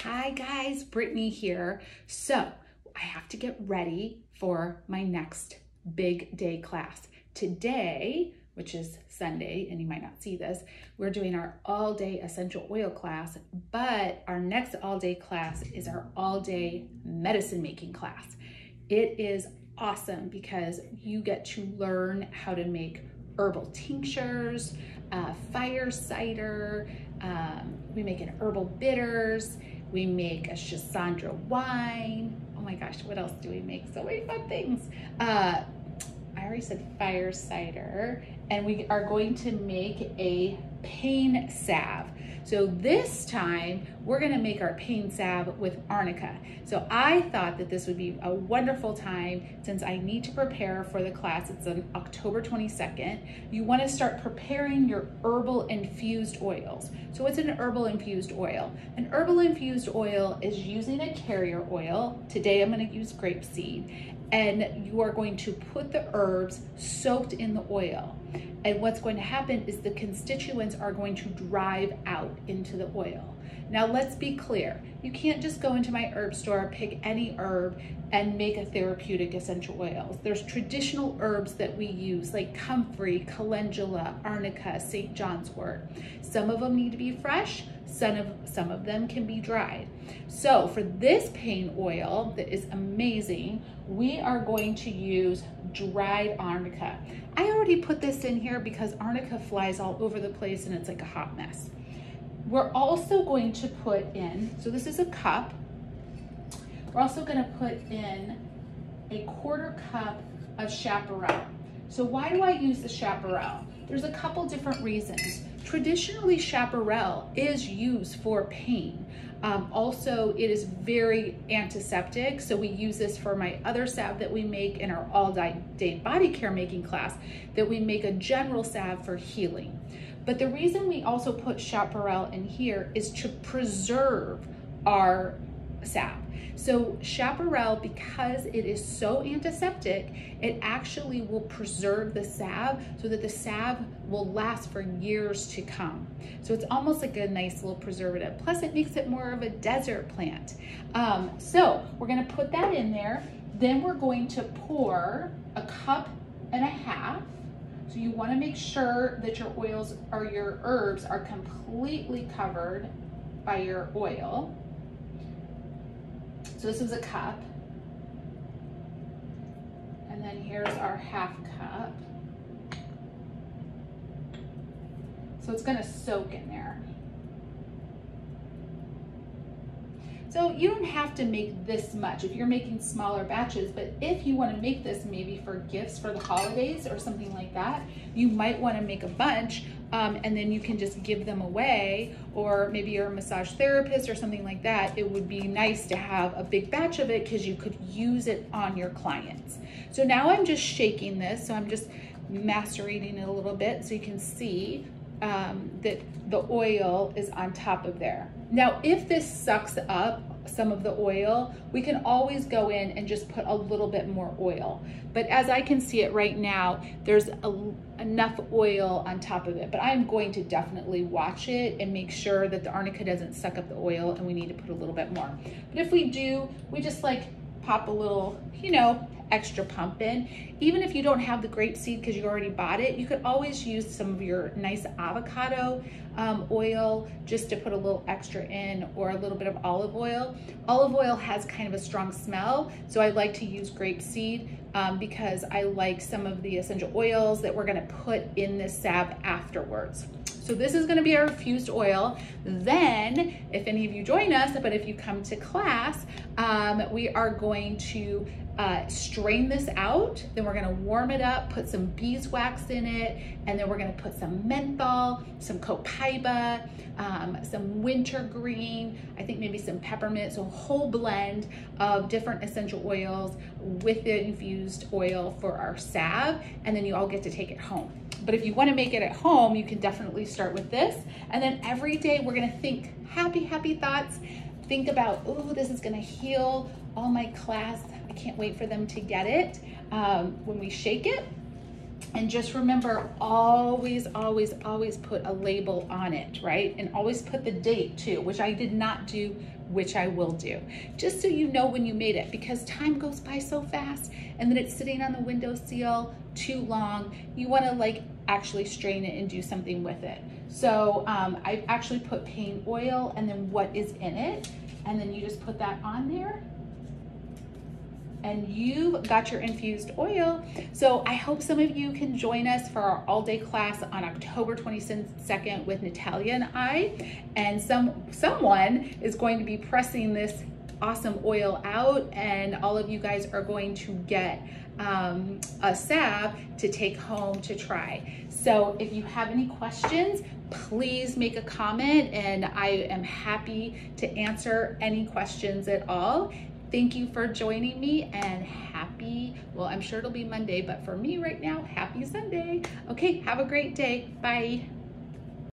Hi guys, Brittany here. So I have to get ready for my next big day class. Today, which is Sunday, and you might not see this, we're doing our all day essential oil class, but our next all day class is our all day medicine making class. It is awesome because you get to learn how to make herbal tinctures, uh, fire cider, um, we make an herbal bitters, we make a Schisandra wine. Oh my gosh, what else do we make? So many fun things. Uh, I already said fire cider, and we are going to make a pain salve. So this time we're gonna make our pain salve with arnica. So I thought that this would be a wonderful time since I need to prepare for the class. It's on October 22nd. You wanna start preparing your herbal infused oils. So what's an herbal infused oil? An herbal infused oil is using a carrier oil. Today I'm gonna use grapeseed and you are going to put the herbs soaked in the oil. And what's going to happen is the constituents are going to drive out into the oil. Now let's be clear. You can't just go into my herb store, pick any herb and make a therapeutic essential oils. There's traditional herbs that we use like comfrey, calendula, arnica, St. John's wort. Some of them need to be fresh, some of, some of them can be dried. So for this pain oil that is amazing, we are going to use dried arnica. I already put this in here because arnica flies all over the place and it's like a hot mess. We're also going to put in, so this is a cup. We're also gonna put in a quarter cup of chaparral. So why do I use the chaparral? There's a couple different reasons. Traditionally, chaparral is used for pain. Um, also, it is very antiseptic, so we use this for my other salve that we make in our all-day body care making class, that we make a general salve for healing. But the reason we also put chaparral in here is to preserve our salve. So chaparral, because it is so antiseptic, it actually will preserve the salve so that the salve will last for years to come. So it's almost like a nice little preservative. Plus it makes it more of a desert plant. Um, so we're gonna put that in there. Then we're going to pour a cup and a half so you wanna make sure that your oils or your herbs are completely covered by your oil. So this is a cup. And then here's our half cup. So it's gonna soak in there. So you don't have to make this much if you're making smaller batches, but if you wanna make this maybe for gifts for the holidays or something like that, you might wanna make a bunch um, and then you can just give them away or maybe you're a massage therapist or something like that. It would be nice to have a big batch of it because you could use it on your clients. So now I'm just shaking this. So I'm just macerating it a little bit so you can see um, that the oil is on top of there. Now, if this sucks up some of the oil, we can always go in and just put a little bit more oil. But as I can see it right now, there's a, enough oil on top of it. But I'm going to definitely watch it and make sure that the arnica doesn't suck up the oil and we need to put a little bit more. But if we do, we just like pop a little, you know, extra pump in. Even if you don't have the grape seed because you already bought it, you could always use some of your nice avocado um, oil just to put a little extra in or a little bit of olive oil. Olive oil has kind of a strong smell, so I like to use grape seed um, because I like some of the essential oils that we're gonna put in this salve afterwards. So this is gonna be our infused oil. Then, if any of you join us, but if you come to class, um, we are going to uh, strain this out. Then we're gonna warm it up, put some beeswax in it, and then we're gonna put some menthol, some copaiba, um, some wintergreen, I think maybe some peppermint, so a whole blend of different essential oils with the infused oil for our salve, and then you all get to take it home. But if you wanna make it at home, you can definitely start with this. And then every day we're gonna think happy, happy thoughts. Think about, oh, this is gonna heal all my class. I can't wait for them to get it um, when we shake it. And just remember, always, always, always put a label on it, right? And always put the date too, which I did not do, which I will do. Just so you know when you made it, because time goes by so fast and then it's sitting on the windowsill too long. You wanna like actually strain it and do something with it. So um, I actually put paint oil and then what is in it. And then you just put that on there and you've got your infused oil. So I hope some of you can join us for our all day class on October 22nd with Natalija and I. And some someone is going to be pressing this awesome oil out and all of you guys are going to get um, a salve to take home to try. So if you have any questions, please make a comment and I am happy to answer any questions at all. Thank you for joining me and happy, well, I'm sure it'll be Monday, but for me right now, happy Sunday. Okay, have a great day. Bye.